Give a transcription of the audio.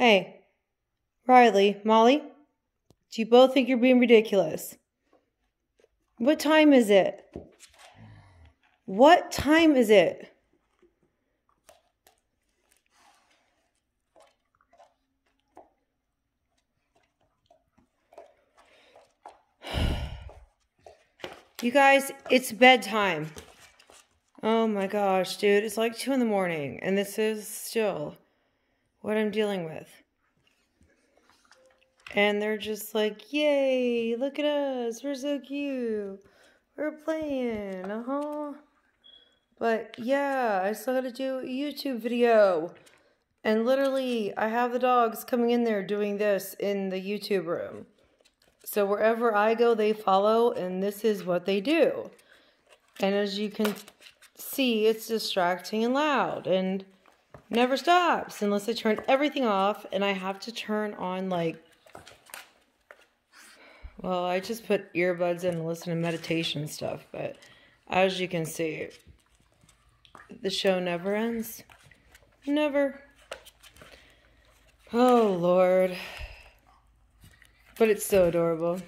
Hey, Riley, Molly, do you both think you're being ridiculous? What time is it? What time is it? You guys, it's bedtime. Oh my gosh, dude, it's like 2 in the morning, and this is still what I'm dealing with. And they're just like, yay, look at us, we're so cute. We're playing, uh huh. But yeah, I still gotta do a YouTube video. And literally, I have the dogs coming in there doing this in the YouTube room. So wherever I go, they follow, and this is what they do. And as you can see, it's distracting and loud and never stops unless I turn everything off and I have to turn on like well, I just put earbuds in and listen to meditation stuff, but as you can see, the show never ends. Never. Oh, Lord. But it's so adorable.